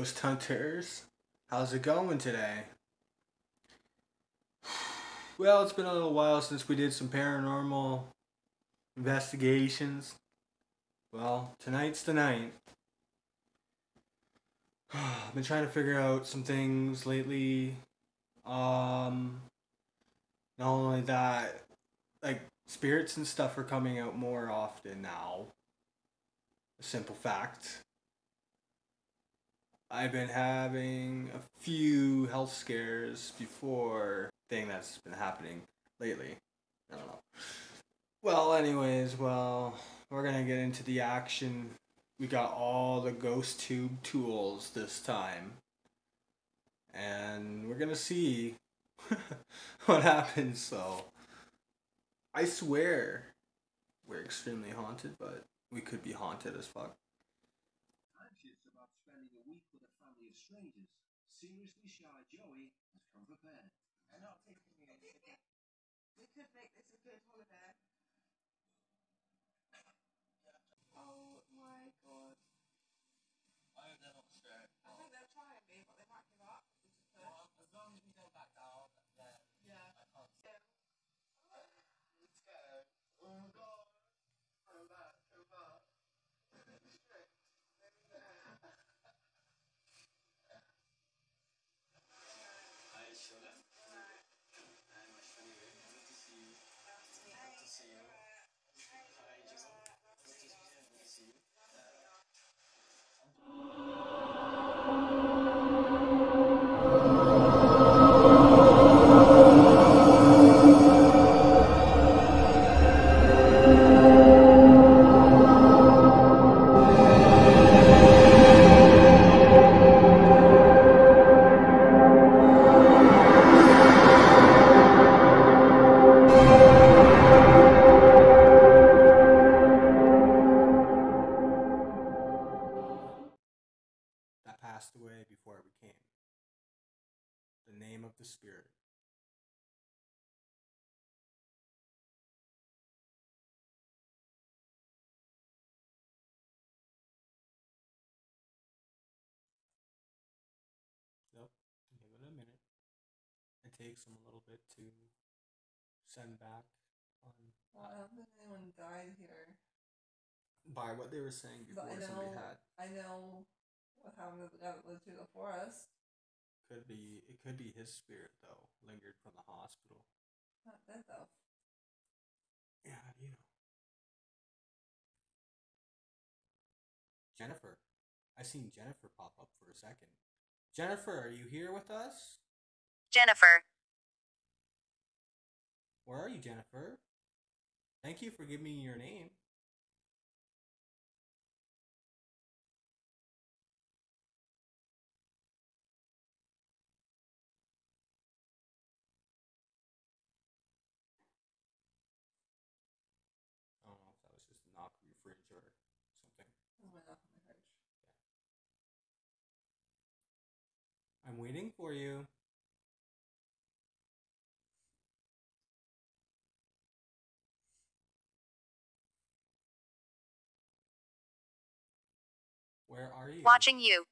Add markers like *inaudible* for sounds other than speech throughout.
Ghost Hunters. How's it going today? Well, it's been a little while since we did some paranormal investigations. Well, tonight's the night. I've been trying to figure out some things lately. Um, not only that, like spirits and stuff are coming out more often now. A simple fact. I've been having a few health scares before thing that's been happening lately. I don't know. Well, anyways, well, we're gonna get into the action. We got all the ghost tube tools this time. And we're gonna see *laughs* what happens, so I swear we're extremely haunted, but we could be haunted as fuck. Anxious about spending a week with a family of strangers, seriously shy Joey has come prepared. They're not taking anywhere. We could make this a good holiday. Takes them a little bit to send back on I don't think anyone died here. by what they were saying But before I somebody know, had. I know what happened to the guy that lived through the forest. Could be it could be his spirit though, lingered from the hospital. Not dead though. Yeah, how do you know? Jennifer. I seen Jennifer pop up for a second. Jennifer, are you here with us? Jennifer, Where are you, Jennifer? Thank you for giving me your name. Oh, I don't know if Where are you? watching you.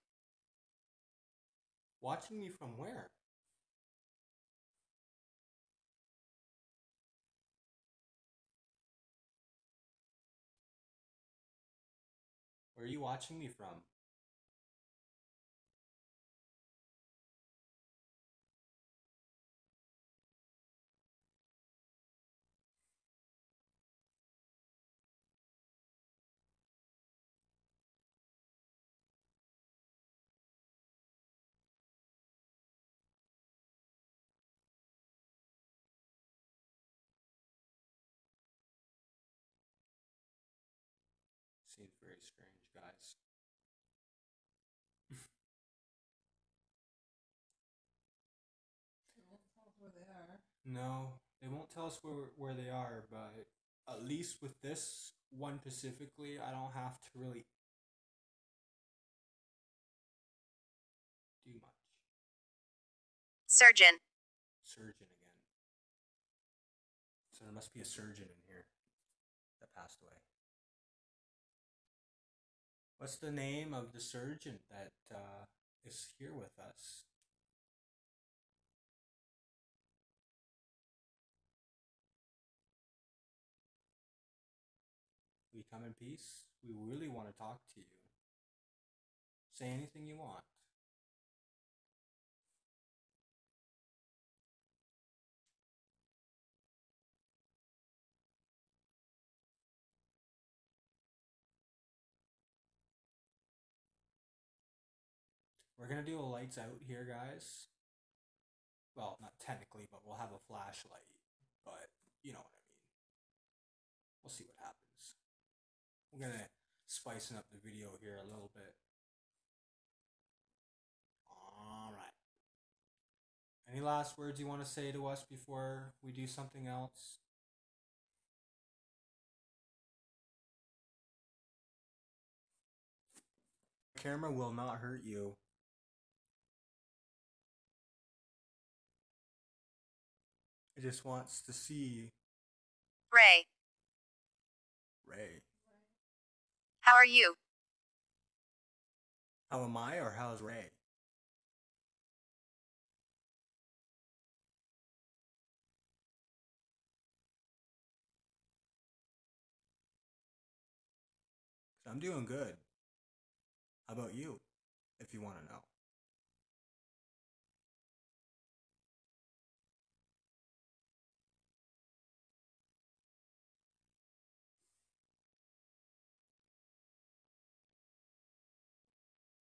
Watching me from where? Where are you watching me from? Seems very strange, guys. They won't tell us where they are. No, they won't tell us where where they are, but at least with this one specifically, I don't have to really do much. Surgeon, Surgeon again. So there must be a surgeon in here that passed away. What's the name of the surgeon that uh, is here with us. We come in peace. We really want to talk to you. Say anything you want. We're gonna do a lights out here, guys. Well, not technically, but we'll have a flashlight. But you know what I mean. We'll see what happens. We're gonna spicing up the video here a little bit. Alright. Any last words you want to say to us before we do something else? Camera will not hurt you. It just wants to see Ray, Ray. how are you? How am I or how's Ray? I'm doing good. How about you? If you want to know.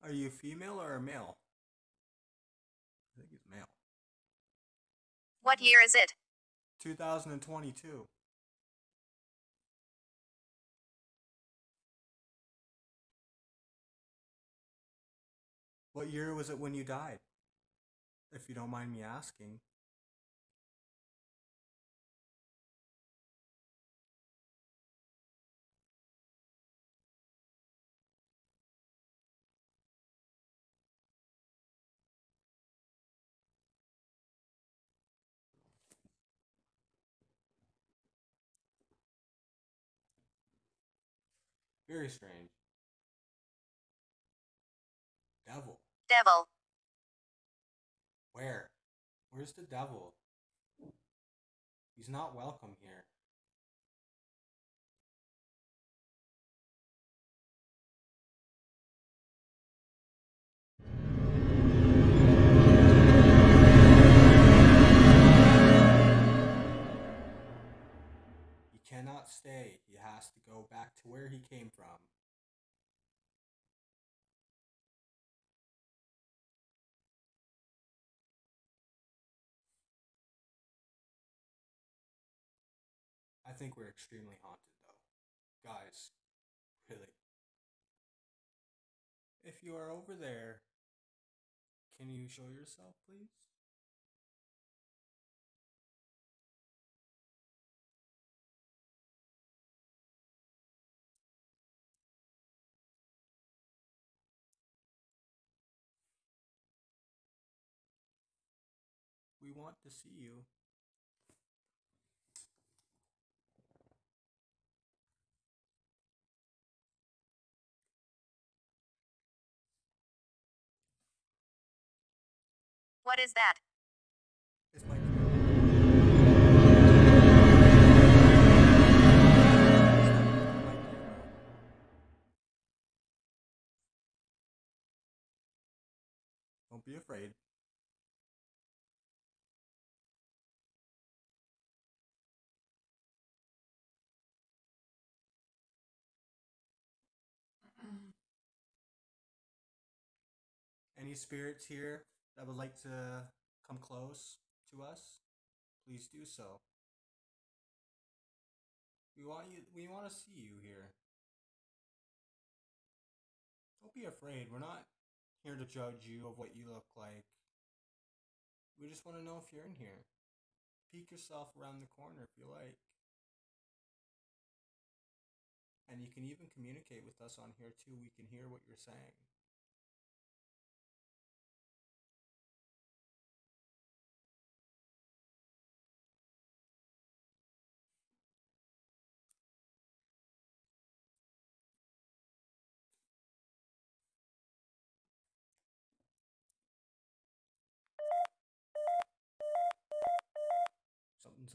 Are you female or a male? I think he's male. What year is it? 2022. What year was it when you died? If you don't mind me asking. Very strange. Devil. Devil. Where? Where's the devil? He's not welcome here. Cannot stay. He has to go back to where he came from. I think we're extremely haunted, though. Guys, really. If you are over there, can you show yourself, please? Want to see you. What is that? It's my Don't be afraid. Any spirits here that would like to come close to us, please do so. We want you we want to see you here. Don't be afraid. We're not here to judge you of what you look like. We just want to know if you're in here. Peek yourself around the corner if you like. And you can even communicate with us on here too. We can hear what you're saying.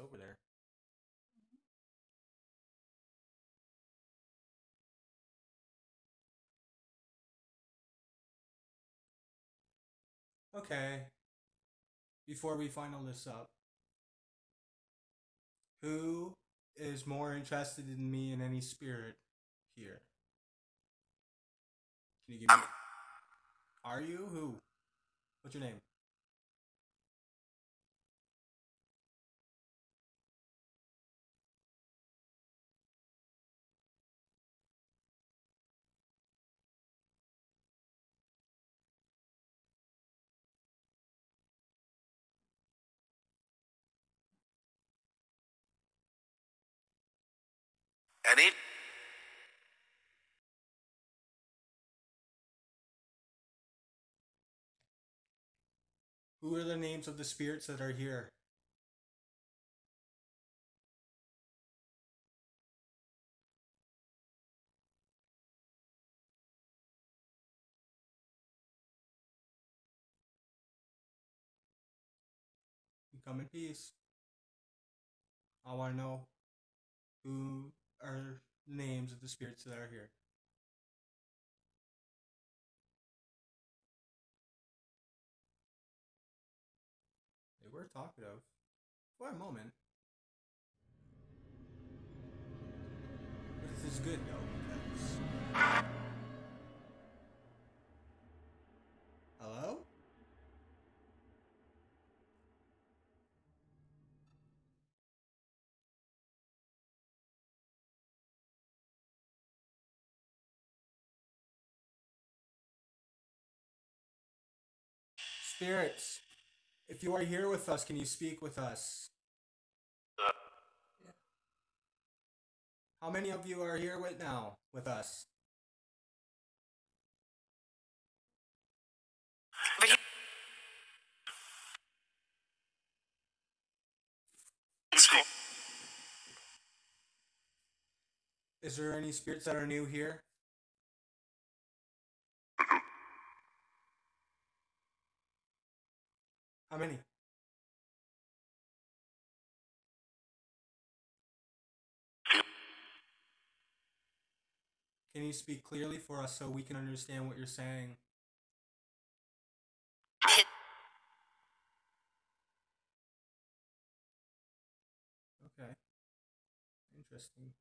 Over there. Okay. Before we final this up, who is more interested in me in any spirit here? Can you give me? *coughs* Are you who? What's your name? Any Who are the names of the spirits that are here? Come in peace. I want to know who are names of the spirits that are here. They were talkative for a moment. But this is good though Spirits, if you are here with us, can you speak with us? How many of you are here with now with us? Is there any spirits that are new here? How many? Can you speak clearly for us so we can understand what you're saying? Okay. Interesting.